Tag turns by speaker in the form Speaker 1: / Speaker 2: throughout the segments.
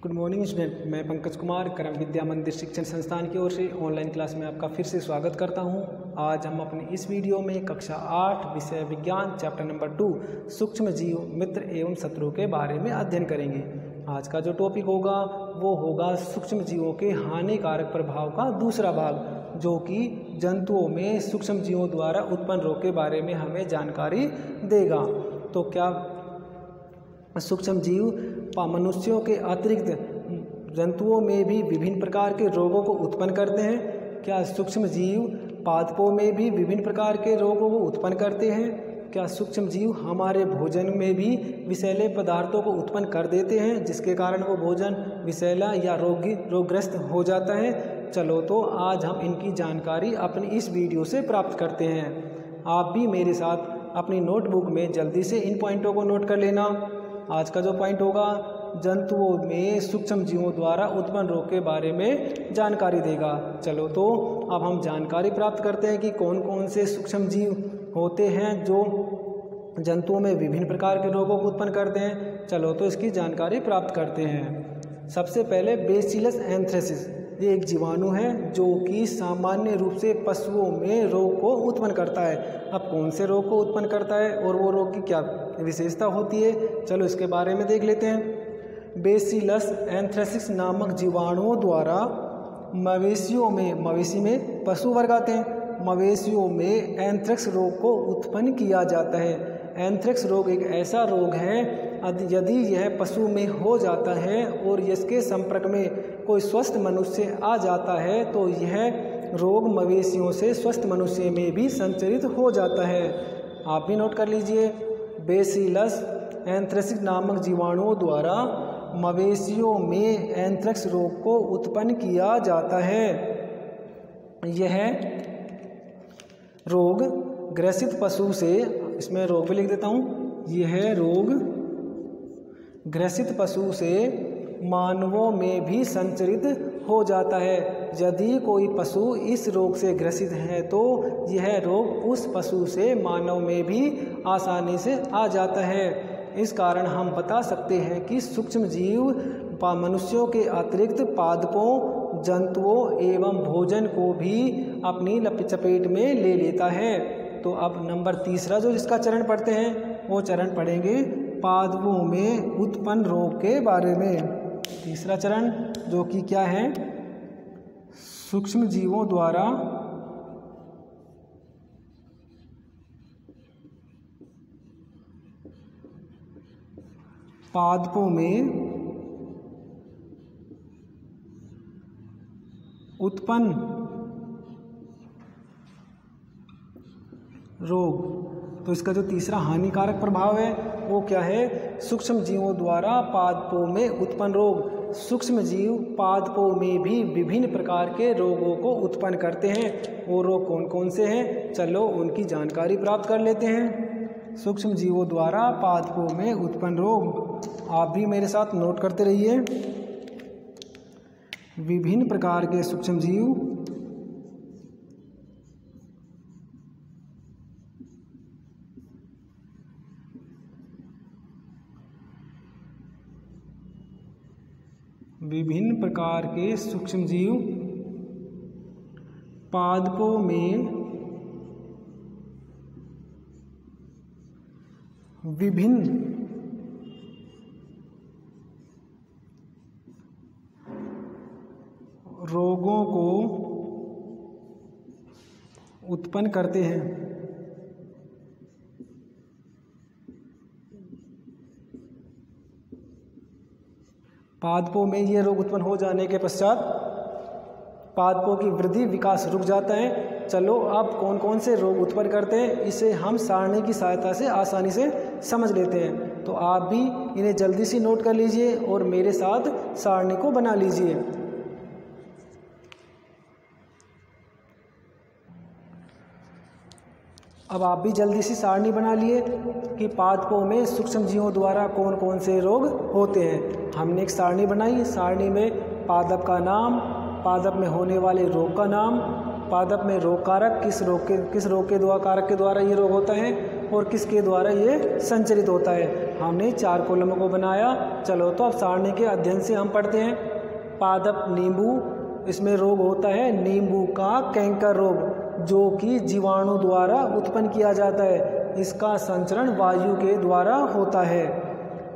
Speaker 1: Good morning student मैं पंकज कुमार करम विद्या मंदिर शिक्षण संस्थान की ओर से ऑनलाइन क्लास में आपका फिर से स्वागत करता हूँ। आज हम अपने इस वीडियो में कक्षा आठ, विषय विज्ञान चैप्टर नंबर टू सूक्ष्म जीव, मित्र एवं शत्रु के बारे में अध्ययन करेंगे। आज का जो टॉपिक होगा, वो होगा सूक्ष्म जीवों के हानिकारक प्रभाव का दूसरा भाग, जो कि जंतुओं में सूक्ष्म जीवों द्वारा उत्पन्न रोग के बारे में हमें जानकारी देगा। तो क्या सूक्ष्म जीव मनुष्यों के अतिरिक्त जंतुओं में भी विभिन्न प्रकार के रोगों को उत्पन्न करते हैं। क्या सूक्ष्म जीव पादपों में भी विभिन्न प्रकार के रोगों को उत्पन्न करते हैं? क्या सूक्ष्म जीव हमारे भोजन में भी विषैले पदार्थों को उत्पन्न कर देते हैं, जिसके कारण वो भोजन विषैला या रोगी रोगग्रस्त हो जाता है? चलो तो आज हम इनकी जानकारी अपनी इस वीडियो से प्राप्त करते हैं। आप भी मेरे साथ अपनी नोटबुक में जल्दी से इन पॉइंटों को नोट कर लेना। आज का जो पॉइंट होगा, जंतुओं में सूक्ष्म जीवों द्वारा उत्पन्न रोग के बारे में जानकारी देगा। चलो तो अब हम जानकारी प्राप्त करते हैं कि कौन कौन से सूक्ष्म जीव होते हैं जो जंतुओं में विभिन्न प्रकार के रोगों को उत्पन्न करते हैं। चलो तो इसकी जानकारी प्राप्त करते हैं। सबसे पहले बेसिलस एंथ्रेसिस एक जीवाणु है जो कि सामान्य रूप से पशुओं में रोग को उत्पन्न करता है। अब कौन से रोग को उत्पन्न करता है और वो रोग की क्या विशेषता होती है? चलो इसके बारे में देख लेते हैं। बेसिलस एंथ्रेसिक्स नामक जीवाणुओं द्वारा मवेशियों में, मवेशी में पशु वर्ग आते हैं। मवेशियों में एंथ्रेक्स रोग को उत्पन्न किया जाता है। एंथ्रेक्स रोग एक ऐसा रोग है यदि यह पशु में हो जाता है और इसके संपर्क में कोई स्वस्थ मनुष्य आ जाता है तो यह रोग मवेशियों से स्वस्थ मनुष्य में भी संचरित हो जाता है। आप भी नोट कर लीजिए, बेसिलस एंथ्रेसिक नामक जीवाणुओं द्वारा मवेशियों में एंथ्रेक्स रोग को उत्पन्न किया जाता है। यह रोग ग्रसित पशु से इसमें रोग भी लिख देता हूँ। यह रोग ग्रसित पशु से मानवों में भी संचरित हो जाता है। यदि कोई पशु इस रोग से ग्रसित है तो यह रोग उस पशु से मानव में भी आसानी से आ जाता है। इस कारण हम बता सकते हैं कि सूक्ष्म जीव मनुष्यों के अतिरिक्त पादपों, जंतुओं एवं भोजन को भी अपनी चपेट में ले लेता है। तो अब नंबर तीसरा जो जिसका चरण पढ़ते हैं, वो चरण पढ़ेंगे पादपों में उत्पन्न रोग के बारे में। तीसरा चरण, जो कि क्या है? सूक्ष्म जीवों द्वारा पादपों में उत्पन्न रोग। तो इसका जो तीसरा हानिकारक प्रभाव है, वो क्या है? सूक्ष्म जीवों द्वारा पादपों में उत्पन्न रोग। सूक्ष्म जीव पादपों में भी विभिन्न प्रकार के रोगों को उत्पन्न करते हैं। वो रोग कौन कौन से हैं? चलो उनकी जानकारी प्राप्त कर लेते हैं। सूक्ष्म जीवों द्वारा पादपों में उत्पन्न रोग। आप भी मेरे साथ नोट करते रहिए। विभिन्न प्रकार के सूक्ष्म जीव विभिन्न प्रकार के सूक्ष्म जीव पादपों में विभिन्न रोगों को उत्पन्न करते हैं। पादपों में ये रोग उत्पन्न हो जाने के पश्चात पादपों की वृद्धि, विकास रुक जाता है। चलो, अब कौन कौन से रोग उत्पन्न करते हैं, इसे हम सारणी की सहायता से आसानी से समझ लेते हैं। तो आप भी इन्हें जल्दी से नोट कर लीजिए और मेरे साथ सारणी को बना लीजिए। अब आप भी जल्दी से सारणी बना लिए कि पादपों में सूक्ष्म जीवों द्वारा कौन कौन से रोग होते हैं। हमने एक सारणी बनाई। सारणी में पादप का नाम, पादप में होने वाले रोग का नाम, पादप में रोग कारक, किस रोग के, किस रोग के द्वारा कारक के द्वारा ये रोग होता है और किसके द्वारा ये संचरित होता है। हमने चार कॉलम को बनाया। चलो तो अब सारणी के अध्ययन से हम पढ़ते हैं। पादप, नींबू, इसमें रोग होता है। नींबू का कैंकर रोग। जो कि जीवाणु द्वारा उत्पन्न किया जाता है। इसका संचरण वायु के द्वारा होता है।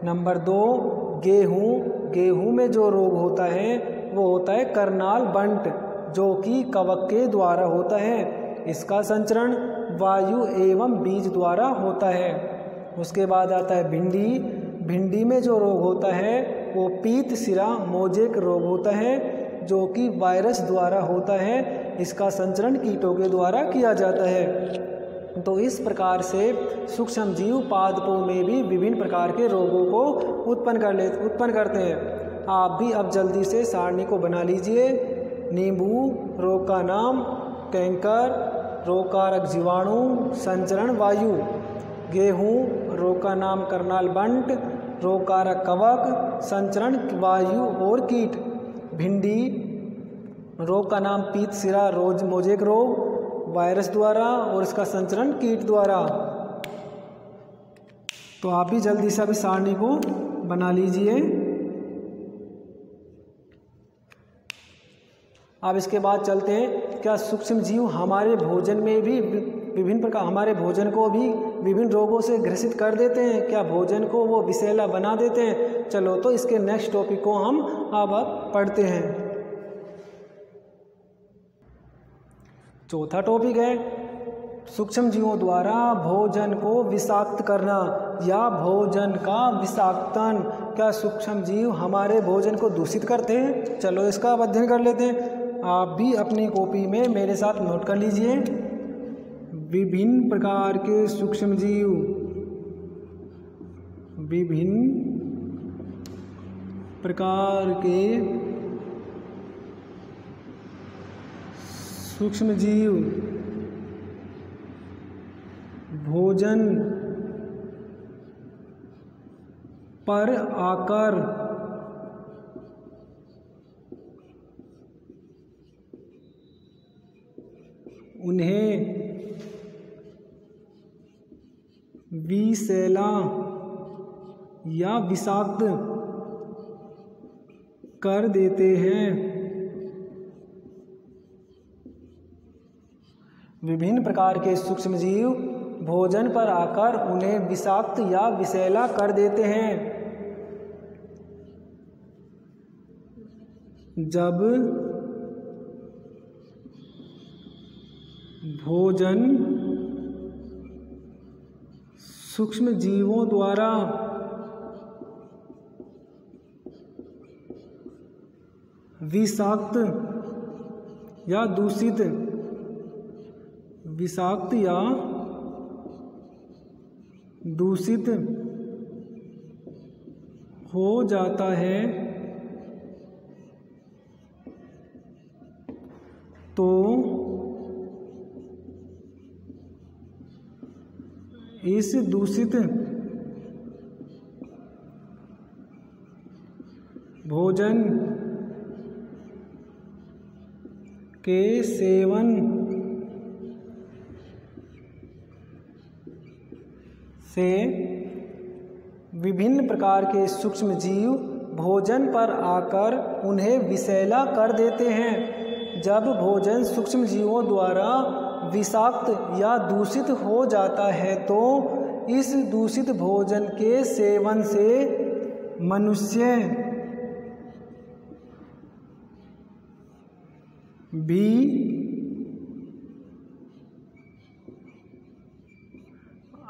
Speaker 1: नंबर दो, गेहूँ। गेहूँ में जो रोग होता है, वो होता है करनाल बंट, जो कि कवक के द्वारा होता है। इसका संचरण वायु एवं बीज द्वारा होता है। उसके बाद आता है भिंडी। भिंडी में जो रोग होता है, वो पीत सिरा मोजेक रोग होता है, जो कि वायरस द्वारा होता है। इसका संचरण कीटों के द्वारा किया जाता है। तो इस प्रकार से सूक्ष्म जीव पादपों में भी विभिन्न प्रकार के रोगों को उत्पन्न कर ले, उत्पन्न करते हैं। आप भी अब जल्दी से सारणी को बना लीजिए। नींबू, रोग का नाम, कैंकर, रोगकारक जीवाणु, संचरण वायु, गेहूँ, रोग का नाम करनाल बंट, रोगकारक कवक, संचरण वायु और कीट, भिंडी रोग का नाम पीत, सिरा, रोज मोजेक रोग, वायरस द्वारा और इसका संचरण कीट द्वारा। तो आप भी जल्दी से अभी सारणी को बना लीजिए। अब इसके बाद चलते हैं, क्या सूक्ष्म जीव हमारे भोजन में भी विभिन्न प्रकार, हमारे भोजन को भी विभिन्न रोगों से ग्रसित कर देते हैं? क्या भोजन को वो विषैला बना देते हैं? चलो तो इसके नेक्स्ट टॉपिक को हम अब पढ़ते हैं। चौथा टॉपिक है, सूक्ष्म जीवों द्वारा भोजन को विषाक्त करना या भोजन का विषाक्तन। क्या सूक्ष्म जीव हमारे भोजन को दूषित करते हैं? चलो इसका अध्ययन कर लेते हैं। आप भी अपनी कॉपी में मेरे साथ नोट कर लीजिए। विभिन्न प्रकार के सूक्ष्म जीव। विभिन्न प्रकार के सूक्ष्म जीव भोजन पर आकर उन्हें विषैला या विषाक्त कर देते हैं। विभिन्न प्रकार के सूक्ष्म जीव भोजन पर आकर उन्हें विषाक्त या विषैला कर देते हैं। जब भोजन सूक्ष्म जीवों द्वारा विषाक्त या दूषित विषाक्त या दूषित हो जाता है तो इस दूषित भोजन के सेवन से विभिन्न प्रकार के सूक्ष्म जीव भोजन पर आकर उन्हें विषैला कर देते हैं। जब भोजन सूक्ष्म जीवों द्वारा विषाक्त या दूषित हो जाता है तो इस दूषित भोजन के सेवन से मनुष्य भी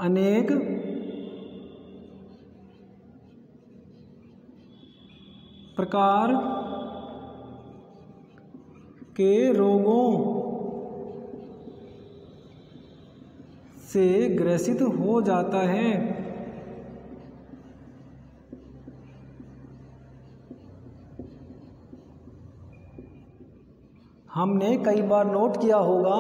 Speaker 1: अनेक प्रकार के रोगों से ग्रसित हो जाता है। हमने कई बार नोट किया होगा,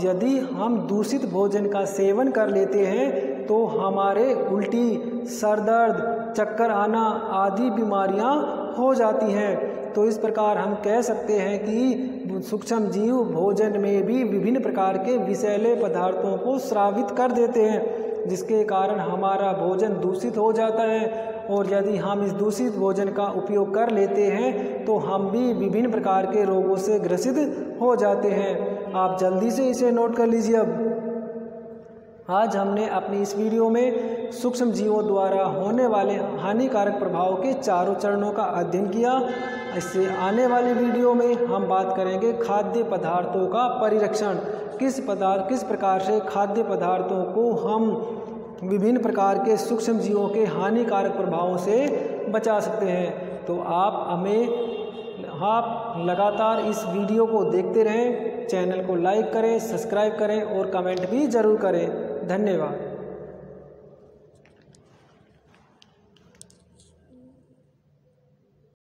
Speaker 1: यदि हम दूषित भोजन का सेवन कर लेते हैं तो हमारे उल्टी सर दर्द चक्कर आना आदि बीमारियाँ हो जाती हैं। तो इस प्रकार हम कह सकते हैं कि सूक्ष्म जीव भोजन में भी विभिन्न प्रकार के विषैले पदार्थों को श्रावित कर देते हैं, जिसके कारण हमारा भोजन दूषित हो जाता है। और यदि हम इस दूषित भोजन का उपयोग कर लेते हैं तो हम भी विभिन्न प्रकार के रोगों से ग्रसित हो जाते हैं। आप जल्दी से इसे नोट कर लीजिए अब। आज हमने अपनी इस वीडियो में सूक्ष्म जीवों द्वारा होने वाले हानिकारक प्रभाव के चारों चरणों का अध्ययन किया। इससे आने वाली वीडियो में हम बात करेंगे खाद्य पदार्थों का परिरक्षण। किस पदार्थ, किस प्रकार से खाद्य पदार्थों को हम विभिन्न प्रकार के सूक्ष्म जीवों के हानिकारक प्रभावों से बचा सकते हैं। तो आप हमें, आप लगातार इस वीडियो को देखते रहें, चैनल को लाइक करें, सब्सक्राइब करें और कमेंट भी ज़रूर करें। धन्यवाद।